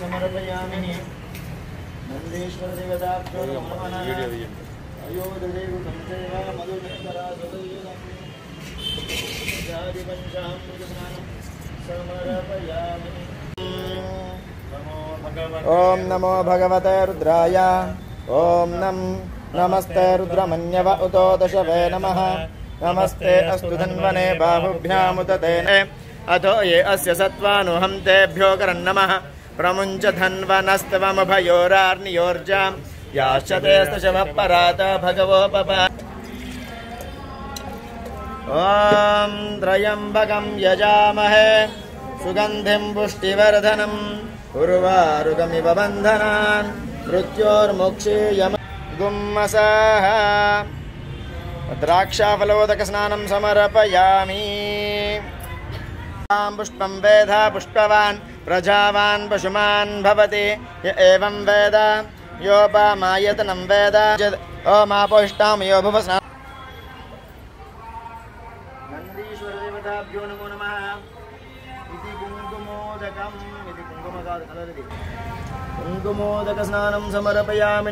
समर्पयामि नन्देश्वरदेवताभ्यो नमो नमः ॐ नमो भगवते रुद्राय। ॐ नं नमस्ते रुद्रमन्यव उतो दशवे नमः। नमस्ते अस्तु धन्वने बाहुभ्यामुत तेन अथो ये अस्य सत्त्वानुहं तेभ्यो करन्नमः प्रमुञ्च धन्वनस्तवमभयोरार्नियोर्जां याश्च ते स्तशवः परात भगवोपप ॐ त्र्यम्बकं यजामहे। सुगन्धिं पुष्टिवर्धनम् उर्वारुकमिव बन्धनान्। मृत्योर्मुक्षीयम गुम्मसः। द्राक्षाफलोदकस्नानं समर्पयामि। पुष्पं वेद पुष्पवान्, प्रजावान् पशुमान् भवति। य एवं वेद। वेद। यो भुव नन्दीश्वरदेवताभ्यो नमो कुङ्कुमोदकस्नानं समर्पयामि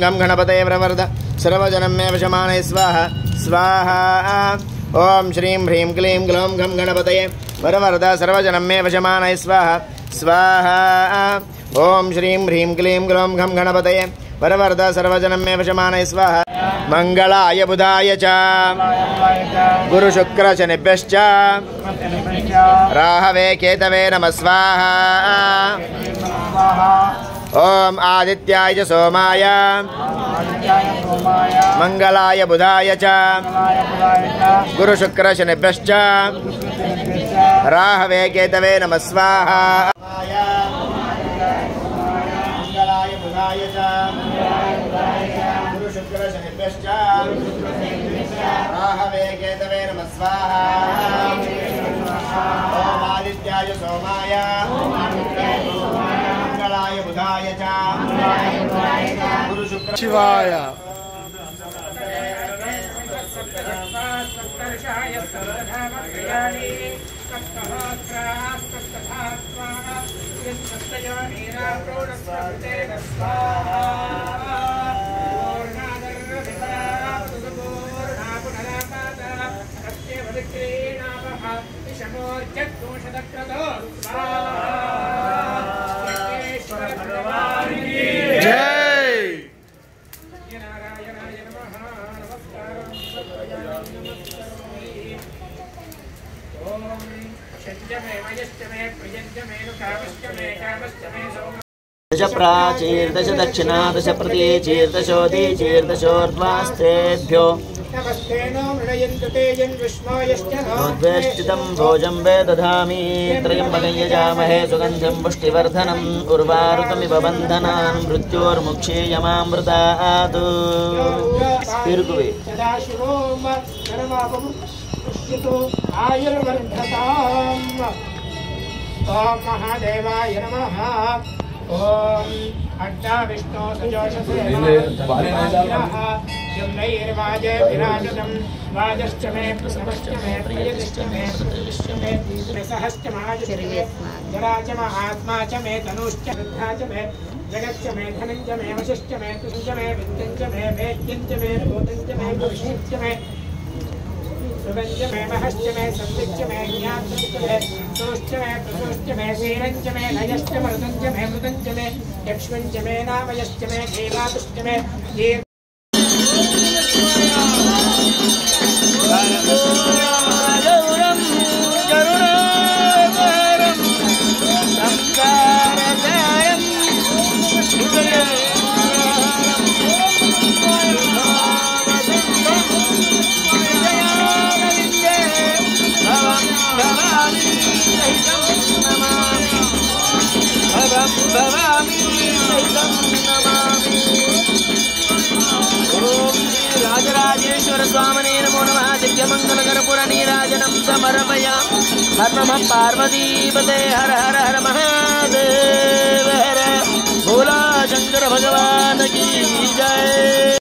गं गणपते प्रवर्ध सर्वजनं मे वशमानय स्वाहा स्वाहा ॐ श्रीं ह्रीं क्लीं ग्लौं गं गणपतये वरवरद सर्वजनं मे वशमानय स्वाहा स्वाहा ॐ श्रीं ह्रीं क्लीं ग्लौं गं गणपतये वरवरद सर्वजनं मे वशमानय स्वाहा मङ्गलाय बुधाय च गुरुशुक्रशनिभ्यश्च राहवे केतवे नमः स्वाहा ॐ आदित्याय च सोमाय। मङ्गलाय बुधाय च। गुरुशुक्रशनिभ्यश्च राहवे केतवे नमः स्वाहा मङ्गलाय बुधाय च। गुरुशुक्रशनिभ्यश्च राहवे केतवे नमः स्वाहा ॐ आदित्याय सोमाय। शिवाय जय दश प्राचीर्दश दक्षिणा दश प्रतीचीर्दशोदीचीर्दशोर्ध्वास्तेभ्यो नमस्ते नो मृणयन्तु ते यन्विष्मायश्च नोद्वेष्टितं भोजं वे दधामि त्र्यम्बकं यजामहे सुगन्धिं पुष्टिवर्धनम् उर्वारुकमिव बन्धनान् मृत्योर्मुक्षीयमामृतात्। पुष्यतु आयुर्वर्धताम्। ॐ महादेवाय नमः। ॐ अड्डा विष्णो सजोषसे जुम्नैर्वाजे विराजतं वाजश्च मे प्रसवश्च मे प्रियतिश्च मे प्रतिष्ठ मे प्रसहश्च महाजश्च जराच महात्मा च मे तनुश्च वृद्धा च मे जगच्च मे मे वशिश्च मे मे मे मे मे भविष्यं मे। सुगञ्च मे महश्च मे सन्दिश्च मे ज्ञातं च मे सोश्च मे प्रसोश्च मे वीरञ्च मे नयश्च मृतं च मे मृतं च मे यक्ष्मं च मे नामयश्च मे देवातुश्च ये हर नमः पार्वतीपते हर हर हर महादेव हर। भोला शंकर भगवान की जय